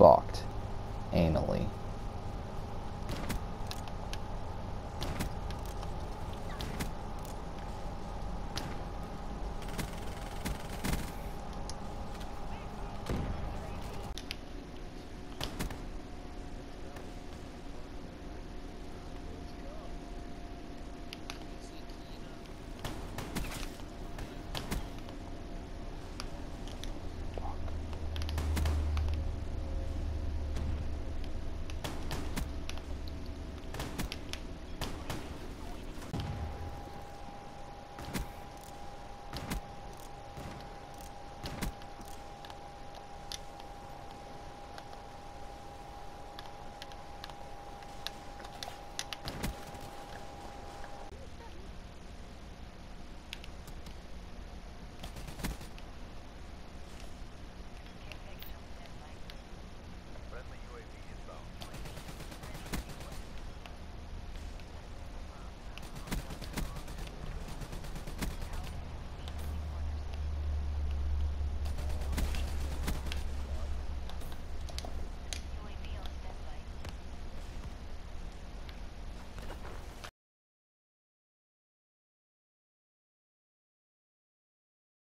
fucked anally.